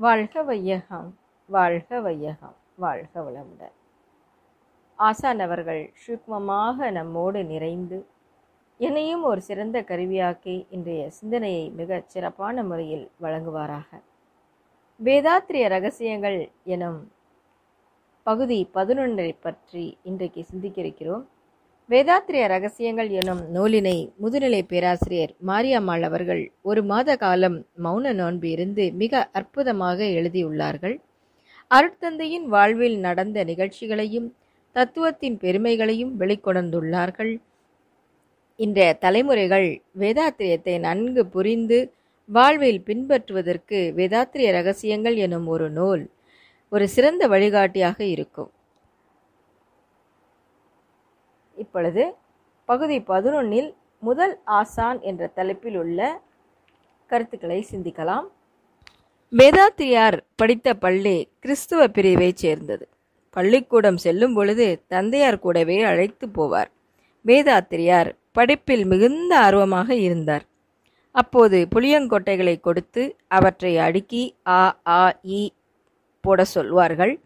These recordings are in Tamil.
வாழ்க வையகம் வாழ்க வையகம் வாழ்க வளமுடன் ஆசான் அவர்கள் சூக்மமாக நம்மோடு நிறைந்து என்னையும் ஒரு சிறந்த கருவியாக்கி இன்றைய சிந்தனையை மிகச் சிறப்பான முறையில் வழங்குவாராக. வேதாத்திரிய ரகசியங்கள் எனும் பகுதி பதினொன்றை பற்றி இன்றைக்கு சிந்திக்க இருக்கிறோம் வேதாத்திரிய ரகசியங்கள் எனும் நூலினை முதுநிலை பேராசிரியர் மாரியம்மாள் அவர்கள் ஒரு மாத காலம் மௌன நோன்பு இருந்து மிக அற்புதமாக எழுதியுள்ளார்கள். அருட்தந்தையின் வாழ்வில் நடந்த நிகழ்ச்சிகளையும் தத்துவத்தின் பெருமைகளையும் வெளிக்கொணர்ந்துள்ளார்கள். இன்றைய தலைமுறைகள் வேதாத்திரியத்தை நன்கு புரிந்து வாழ்வில் பின்பற்றுவதற்கு வேதாத்திரிய ரகசியங்கள் எனும் ஒரு நூல் ஒரு சிறந்த வழிகாட்டியாக இருக்கும். இப்பொழுது பகுதி பதினொன்னில் முதல் ஆசான் என்ற தலைப்பில் உள்ள கருத்துக்களை சிந்திக்கலாம். வேதாத்திரியார் படித்த பள்ளி கிறிஸ்துவ பிரிவைச் சேர்ந்தது. பள்ளிக்கூடம் செல்லும் பொழுது தந்தையார் கூடவே அழைத்து போவார். வேதாத்திரியார் படிப்பில் மிகுந்த ஆர்வமாக இருந்தார். அப்போது புளியங்கொட்டைகளை கொடுத்து அவற்றை அடுக்கி ஆ ஆ இ போட சொல்வார்கள்.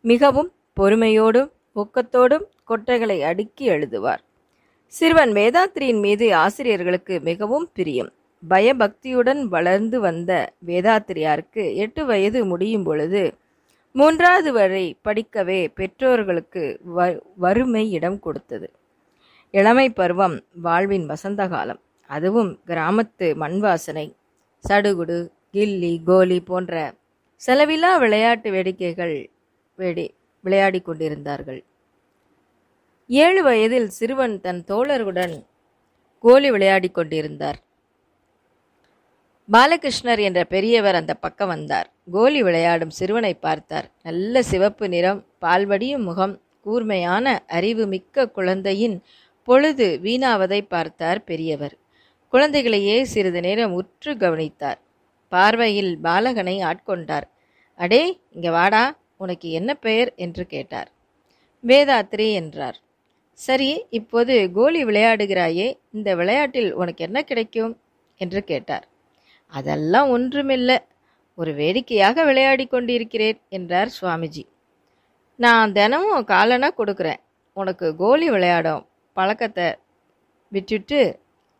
மிகவும் பொறுமையோடும் ஊக்கத்தோடும் கொட்டைகளை அடுக்கி எழுதுவார் சிறுவன் வேதாத்திரியின் மீது ஆசிரியர்களுக்கு மிகவும் பிரியம். பயபக்தியுடன் வளர்ந்து வந்த வேதாத்திரியாருக்கு எட்டு வயது முடியும் பொழுது மூன்றாவது வரை படிக்கவே பெற்றோர்களுக்கு வ வறுமை இடம் கொடுத்தது. இளமை பருவம் வாழ்வின் வசந்த காலம். அதுவும் கிராமத்து மண் வாசனை சடுகுடு கில்லி கோலி போன்ற செலவில்லா விளையாட்டு வேடிக்கைகள் வேடி விளையாடி கொண்டிருந்தார்கள். ஏழு வயதில் சிறுவன் தன் தோழருடன் கோலி விளையாடி கொண்டிருந்தார். பாலகிருஷ்ணர் என்ற பெரியவர் அந்த பக்கம் வந்தார். கோலி விளையாடும் சிறுவனை பார்த்தார். நல்ல சிவப்பு நிறம் பால்வடியும் முகம் கூர்மையான அறிவு மிக்க குழந்தையின் பொழுது வீணாவதை பார்த்தார் பெரியவர். குழந்தைகளையே சிறிது நேரம் உற்று கவனித்தார். பார்வையில் பாலகனை ஆட்கொண்டார். அடே இங்க வாடா உனக்கு என்ன பெயர்? என்று கேட்டார். வேதாத்ரி என்றார். சரி இப்போது கோலி விளையாடுகிறாயே இந்த விளையாட்டில் உனக்கு என்ன கிடைக்கும்? என்று கேட்டார். அதெல்லாம் ஒன்றுமில்லை. ஒரு வேடிக்கையாக விளையாடி கொண்டிருக்கிறேன் என்றார் சுவாமிஜி. நான் தினமும் காலனா கொடுக்குறேன். உனக்கு கோலி விளையாடும் பழக்கத்தை விட்டுட்டு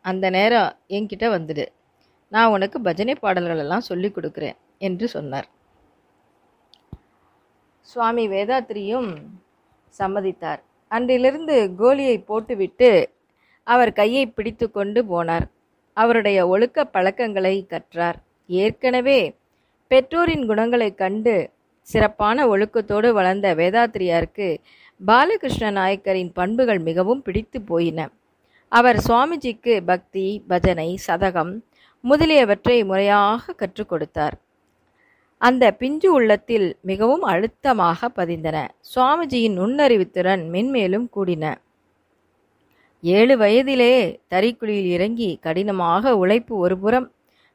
அந்த நேரம் என்கிட்ட வந்துடு. நான் உனக்கு பஜனை பாடல்களெல்லாம் சொல்லி கொடுக்குறேன் என்று சொன்னார். சுவாமி வேதாத்திரியும் சம்மதித்தார். அன்றிலிருந்து கோலியை போட்டுவிட்டு அவர் கையை பிடித்து கொண்டு போனார். அவருடைய ஒழுக்க பழக்கங்களை கற்றார். ஏற்கனவே பெற்றோரின் குணங்களைக் கண்டு சிறப்பான ஒழுக்கத்தோடு வளர்ந்த வேதாத்திரியாருக்கு பாலகிருஷ்ண நாயக்கரின் பண்புகள் மிகவும் பிடித்து போயின. அவர் சுவாமிஜிக்கு பக்தி பஜனை சதகம் முதலியவற்றை முறையாக கற்றுக் கொடுத்தார். அந்த பிஞ்சு உள்ளத்தில் மிகவும் அழுத்தமாக பதிந்தன. சுவாமிஜியின் நுண்ணறிவுத்திறன் மென்மேலும் கூடின. ஏழு வயதிலே தறிக்குழியில் இறங்கி கடினமாக உழைப்பு ஒருபுறம்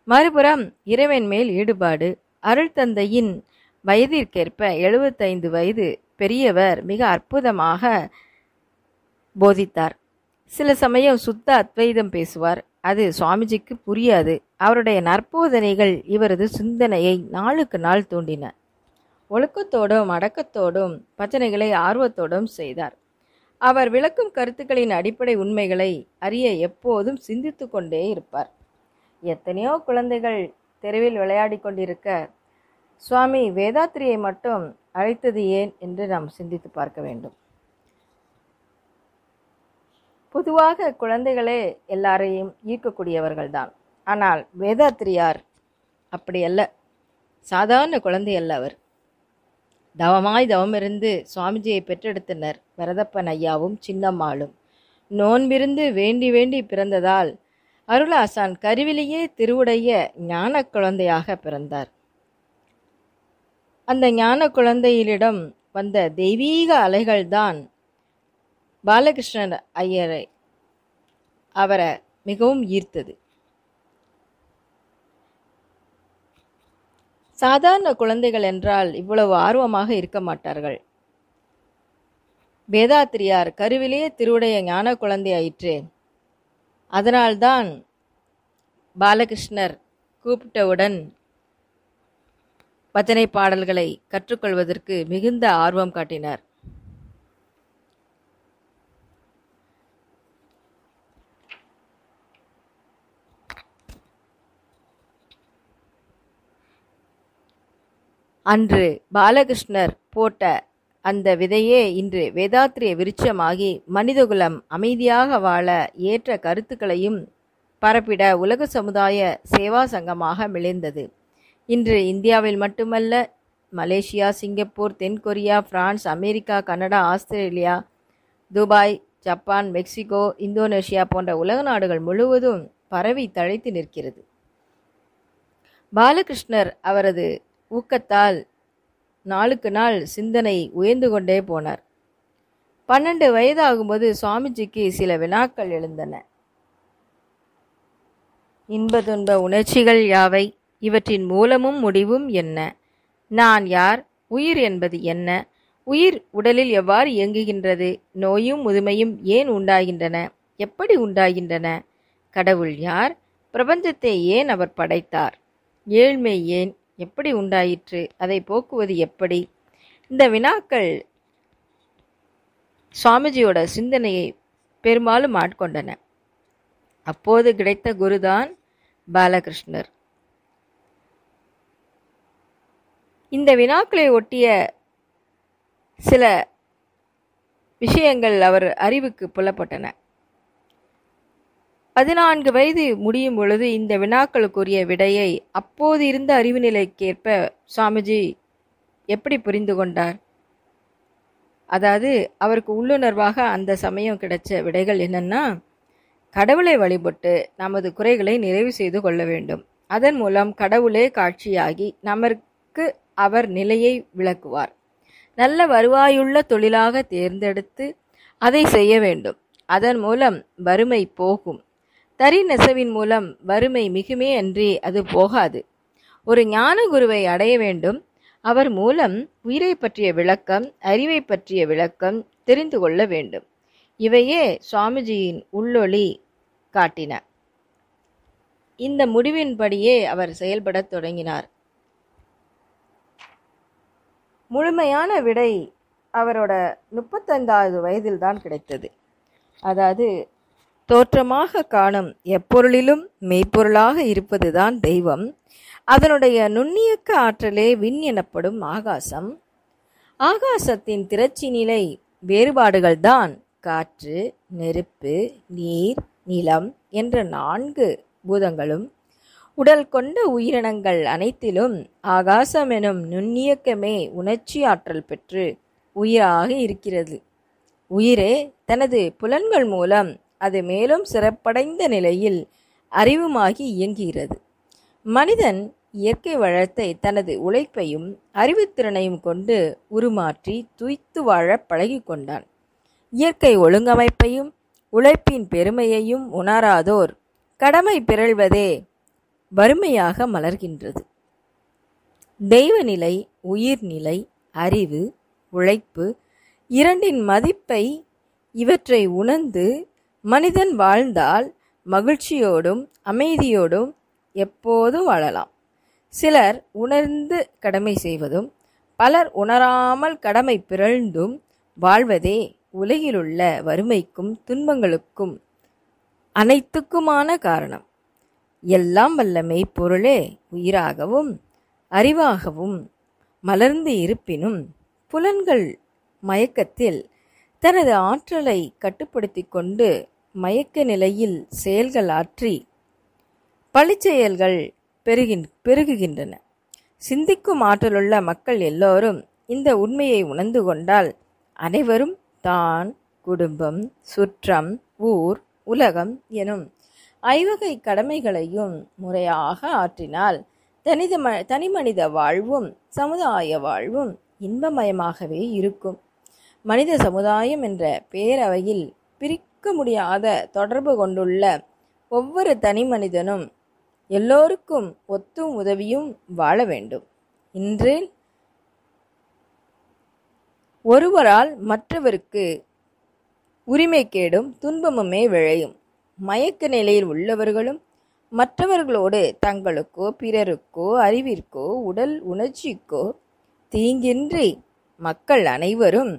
மறுபுறம் இறைவன் மேல் ஈடுபாடு. அருள் தந்தையின் வயதிற்கேற்ப எழுபத்தைந்து வயது பெரியவர் மிக அற்புதமாக போதித்தார். சில சமயம் சுத்த அத்வைதம் பேசுவார். அது சுவாமிஜிக்கு புரியாது. அவருடைய நற்போதனைகள் இவரது சிந்தனையை நாளுக்கு நாள் தூண்டின. ஒழுக்கத்தோடும் அடக்கத்தோடும் பஜனைகளை ஆர்வத்தோடும் செய்தார். அவர் விளக்கும் கருத்துக்களின் அடிப்படை உண்மைகளை அறிய எப்போதும் சிந்தித்து கொண்டே இருப்பார். எத்தனையோ குழந்தைகள் தெருவில் விளையாடி கொண்டிருக்க சுவாமி வேதாத்திரியை மட்டும் அழைத்தது ஏன் என்று நாம் சிந்தித்து பார்க்க வேண்டும். பொதுவாக குழந்தைகளே எல்லாரையும் ஈர்க்கக்கூடியவர்கள்தான். ஆனால் வேதாத்திரியார் அப்படி அல்ல. சாதாரண குழந்தை அல்ல அவர். தவமாய் தவமிருந்து சுவாமிஜியை பெற்றெடுத்தனர் வரதப்பன் ஐயாவும் சின்னம்மாளும். நோன்பிருந்து வேண்டி வேண்டி பிறந்ததால் அருளாசான் கருவிலேயே திருவுடைய ஞான குழந்தையாக பிறந்தார். அந்த ஞான குழந்தையிலிடம் வந்த தெய்வீக அலைகள்தான் பாலகிருஷ்ணன் ஐயரை அவரை மிகவும் ஈர்த்தது. சாதாரண குழந்தைகள் என்றால் இவ்வளவு ஆர்வமாக இருக்க மாட்டார்கள். வேதாத்திரியார் கருவிலேயே திருவுடைய ஞான குழந்தை ஆயிற்றே. அதனால்தான் பாலகிருஷ்ணர் கூப்பிட்டவுடன் பஜனை பாடல்களை கற்றுக்கொள்வதற்கு மிகுந்த ஆர்வம் காட்டினார். அன்று பாலகிருஷ்ணர் போட்ட அந்த விதையே இன்று வேதாத்திரிய விருட்சமாகி மனிதகுலம் அமைதியாக வாழ ஏற்ற கருத்துக்களையும் பரப்பிட உலக சமுதாய சேவா சங்கமாக மிளைந்தது இன்று இந்தியாவில் மட்டுமல்ல மலேசியா சிங்கப்பூர் தென்கொரியா France America Canada Australia Dubai Japan Mexico Indonesia போன்ற உலக நாடுகள் முழுவதும் பரவி தழைத்து நிற்கிறது. பாலகிருஷ்ணர் அவரது ஊக்கத்தால் நாளுக்கு நாள் சிந்தனை உயர்ந்து கொண்டே போனார். பன்னெண்டு வயதாகும்போது சுவாமிஜிக்கு சில வினாக்கள் எழுந்தன. இன்ப துன்ப உணர்ச்சிகள் யாவை? இவற்றின் மூலமும் முடிவும் என்ன? நான் யார்? உயிர் என்பது என்ன? உயிர் உடலில் எவ்வாறு இயங்குகின்றது? நோயும் முதுமையும் ஏன் உண்டாகின்றன? எப்படி உண்டாகின்றன? கடவுள் யார்? பிரபஞ்சத்தை ஏன் அவர் படைத்தார்? ஏழ்மை ஏன்? எப்படி உண்டாயிற்று? அதை போக்குவது எப்படி? இந்த வினாக்கள் சுவாமிஜியோட சிந்தனையை பெரும்பாலும் ஆட்கொண்டன. அப்போது கிடைத்த குருதான் பாலகிருஷ்ணர். இந்த வினாக்களை ஒட்டிய சில விஷயங்கள் அவர் அறிவுக்கு புலப்பட்டன. பதினான்கு வயது முடியும் பொழுது இந்த வினாக்களுக்குரிய விடையை அப்போது இருந்த அறிவு நிலைக்கேற்ப சுவாமிஜி எப்படி புரிந்து கொண்டார்? அதாவது அவருக்கு உள்ளுணர்வாக அந்த சமயம் கிடைச்ச விடைகள் என்னென்னா கடவுளை வழிபட்டு நமது குறைகளை நிறைவு செய்து கொள்ள வேண்டும். அதன் மூலம் கடவுளே காட்சியாகி நமக்கு அவர் நிலையை விளக்குவார். நல்ல வருவாயுள்ள தொழிலாக தேர்ந்தெடுத்து அதை செய்ய வேண்டும். அதன் மூலம் வறுமை போகும். தரி நெசவின் மூலம் வறுமை மிகுமே அன்றி அது போகாது. ஒரு ஞான குருவை அடைய வேண்டும். அவர் மூலம் உயிரை பற்றிய விளக்கம் அறிவை பற்றிய விளக்கம் தெரிந்து கொள்ள வேண்டும். இவையே சுவாமிஜியின் உள்ளொளி காட்டின. இந்த முடிவின்படியே அவர் செயல்படத் தொடங்கினார். முழுமையான விடை அவரோட முப்பத்தைந்தாவது வயதில்தான் கிடைத்தது. அதாவது தோற்றமாக காணும் எப்பொருளிலும் மெய்ப்பொருளாக இருப்பதுதான் தெய்வம். அதனுடைய நுண்ணியக்க ஆற்றலே விண் எனப்படும் ஆகாசம். ஆகாசத்தின் திரட்சி நிலை வேறுபாடுகள்தான். காற்று நெருப்பு நீர் நிலம் என்ற நான்கு பூதங்களும் உடல் கொண்ட உயிரினங்கள் அனைத்திலும் ஆகாசம் எனும் நுண்ணியக்கமே உணர்ச்சி ஆற்றல் பெற்று உயிராக இருக்கிறது. உயிரே தனது புலன்கள் மூலம் அது மேலும் சிறப்படைந்த நிலையில் அறிவுமாகி இயங்குகிறது. மனிதன் இயற்கை வளத்தை தனது உழைப்பையும் அறிவுத்திறனையும் கொண்டு உருமாற்றி துய்த்து வாழ பழகிக்கொண்டான் இயற்கை ஒழுங்கமைப்பையும் உழைப்பின் பெருமையையும் உணராதோர் கடமை பிறழ்வதே வறுமையாக மலர்கின்றது. தெய்வநிலை உயிர்நிலை அறிவு உழைப்பு இரண்டின் மதிப்பை இவற்றை உணர்ந்து மனிதன் வாழ்ந்தால் மகிழ்ச்சியோடும் அமைதியோடும் எப்போதும் வாழலாம். சிலர் உணர்ந்து கடமை செய்வதும் பலர் உணராமல் கடமை பிறழ்ந்தும் வாழ்வதே உலகிலுள்ள வறுமைக்கும் துன்பங்களுக்கும் அனைத்துக்குமான காரணம். எல்லாம் வல்ல மெய்ப்பொருளே உயிராகவும் அறிவாகவும் மலர்ந்து இருப்பினும் புலன்கள் மயக்கத்தில் தனது ஆற்றலை கட்டுப்படுத்தி கொண்டு மயக்க நிலையில் செயல்கள் ஆற்றி பழிச்செயல்கள் பெருகின் பெருகுகின்றன. சிந்திக்கும் ஆற்றலுள்ள மக்கள் எல்லோரும் இந்த உண்மையை உணர்ந்து கொண்டால் அனைவரும் தான் குடும்பம் சுற்றம் ஊர் உலகம் எனும் ஐவகை கடமைகளையும் முறையாக ஆற்றினால் தனித ம தனிமனித வாழ்வும் சமுதாய வாழ்வும் இன்பமயமாகவே இருக்கும். மனித சமுதாயம் என்ற பேரவையில் மறுக்க முடியாத தொடர்பு கொண்டுள்ள ஒவ்வொரு தனி மனிதனும் எல்லோருக்கும் ஒத்தும் உதவியும் வாழ வேண்டும். இன்று ஒருவரால் மற்றவருக்கு உரிமை கேடும் துன்பமுமே விளையும். மயக்க நிலையில் உள்ளவர்களும் மற்றவர்களோடு தங்களுக்கோ பிறருக்கோ அறிவிற்கோ உடல் உணர்ச்சிக்கோ தீங்கின்றி மக்கள் அனைவரும்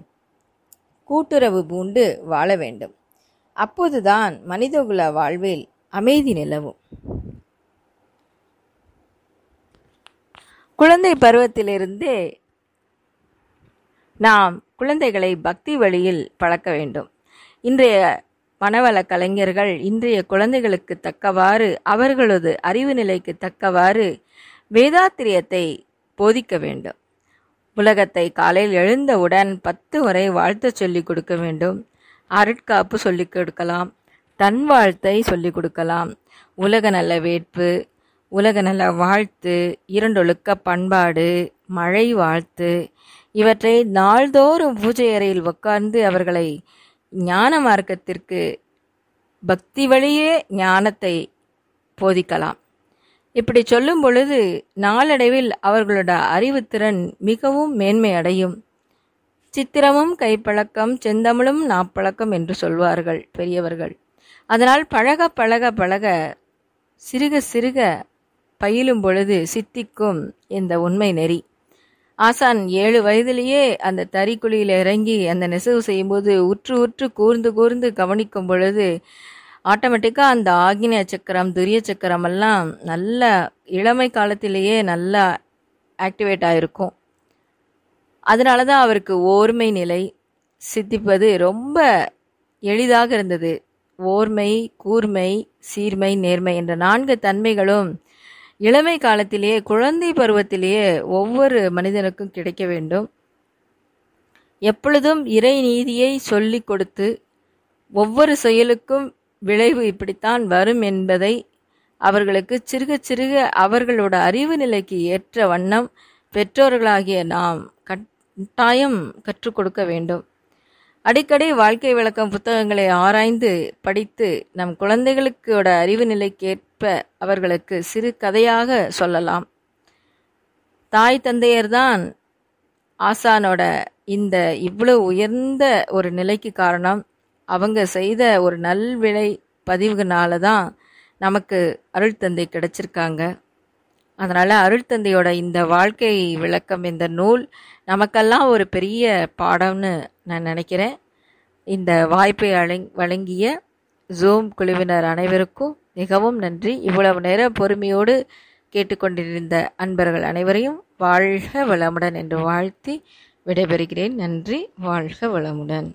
கூட்டுறவு பூண்டு வாழ வேண்டும். அப்போதுதான் மனிதகுல வாழ்வில் அமைதி நிலவும். குழந்தை பருவத்திலிருந்தே நாம் குழந்தைகளை பக்தி வழியில் பழக்க வேண்டும். இன்றைய மனவள கலைஞர்கள் இன்றைய குழந்தைகளுக்கு தக்கவாறு அவர்களது அறிவு நிலைக்கு தக்கவாறு வேதாத்திரியத்தை போதிக்க வேண்டும். உலகத்தை காலையில் எழுந்தவுடன் பத்து வரை வாழ்த்து சொல்லிக் கொடுக்க வேண்டும். அருட்காப்பு சொல்லிக் கொடுக்கலாம். தன் வாழ்த்தை சொல்லிக் கொடுக்கலாம். உலக நல வேட்பு உலக நல்ல வாழ்த்து இரண்டொழுக்க பண்பாடு மழை வாழ்த்து. இவற்றை நாள்தோறும் பூஜை அறையில் உட்கார்ந்து அவர்களை ஞான மார்க்கத்திற்கு பக்தி வழியே ஞானத்தை போதிக்கலாம். இப்படி சொல்லும் பொழுது நாளடைவில் அவர்களோட அறிவுத்திறன் மிகவும் மேன்மை அடையும் சித்திரமும் கைப்பழக்கம் செந்தமிழும் நாப்பழக்கம் என்று சொல்வார்கள் பெரியவர்கள். அதனால் பழக பழக பழக சிறுக சிறுக பயிலும் பொழுது சித்திக்கும் இந்த உண்மை நெறி. ஆசான் ஏழு வயதிலேயே அந்த தறிக்குழியில் இறங்கி அந்த நெசவு செய்யும்போது உற்று உற்று கூர்ந்து கூர்ந்து கவனிக்கும் பொழுது ஆட்டோமேட்டிக்காக அந்த ஆகின சக்கரம் துரிய சக்கரம் எல்லாம் நல்ல இளமை காலத்திலேயே நல்லா ஆக்டிவேட் ஆகிருக்கும் அதனால தான் அவருக்கு ஓர்மை நிலை சித்திப்பது ரொம்ப எளிதாக இருந்தது. ஓர்மை கூர்மை சீர்மை நேர்மை என்ற நான்கு தன்மைகளும் இளமை காலத்திலேயே குழந்தை பருவத்திலேயே ஒவ்வொரு மனிதனுக்கும் கிடைக்க வேண்டும். எப்பொழுதும் இறை நீதியை சொல்லிக் கொடுத்து ஒவ்வொரு செயலுக்கும் விளைவு இப்படித்தான் வரும் என்பதை அவர்களுக்கு சிறுக சிறுக அவர்களோட அறிவு நிலைக்கு ஏற்ற வண்ணம் பெற்றோர்களாகிய நாம் கட் கட்டாயம் கற்றுக் கொடுக்க வேண்டும். அடிக்கடி வாழ்க்கை விளக்கம் புத்தகங்களை ஆராய்ந்து படித்து நம் குழந்தைகளுக்கோட அறிவு நிலைக்கேற்ப அவர்களுக்கு சிறு கதையாக சொல்லலாம். தாய் தந்தையர்தான் ஆசானோட இந்த இவ்வளவு உயர்ந்த ஒரு நிலைக்கு காரணம். அவங்க செய்த ஒரு நல்விளை பதிவுனால தான் நமக்கு அருள் தந்தை கிடைச்சிருக்காங்க. அதனால் அருள் தந்தையோட இந்த வாழ்க்கை விளக்கம் இந்த நூல் நமக்கெல்லாம் ஒரு பெரிய பாடம்னு நான் நினைக்கிறேன். இந்த வாய்ப்பை வழங்கிய ஜூம் குழுவினர் அனைவருக்கும் மிகவும் நன்றி. இவ்வளவு நேரம் பொறுமையோடு கேட்டுக்கொண்டிருந்த அன்பர்கள் அனைவரையும் வாழ்க வளமுடன் என்று வாழ்த்தி விடைபெறுகிறேன். நன்றி. வாழ்க வளமுடன்.